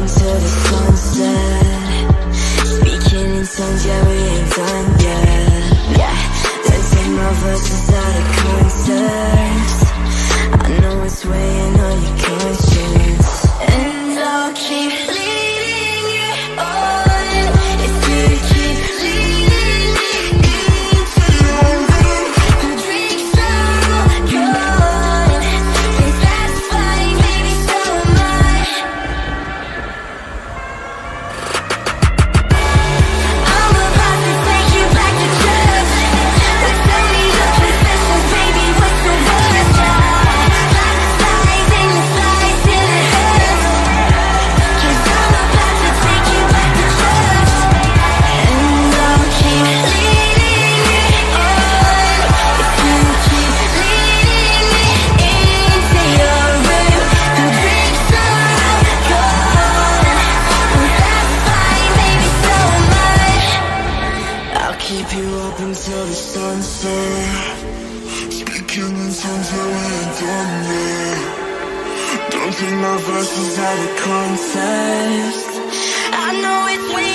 into the sunset Speaking in tongues, yeah keep you up until the sunset Speaking in tongues that we ain't done yet Don't think my verses have a contest I know it's weird.